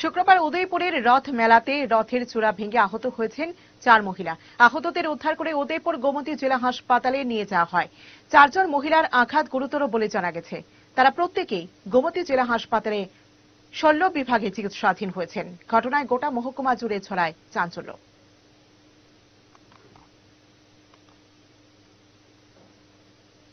শুক্রবার উদয়পুরের রথ মেলাতে রথের চূড়া ভেঙে আহত হয়েছেন চার মহিলা। আহতদের উদ্ধার করে উদয়পুর গোমতী জেলা হাসপাতালে নিয়ে যাওয়া হয়। চারজন মহিলার আঘাত গুরুতর বলে জানা গেছে। তারা প্রত্যেকেই গোমতী জেলা হাসপাতালে শল্য বিভাগে চিকিৎসাধীন হয়েছেন। ঘটনায় গোটা মহকুমা জুড়ে ছড়ায় চাঞ্চল্য।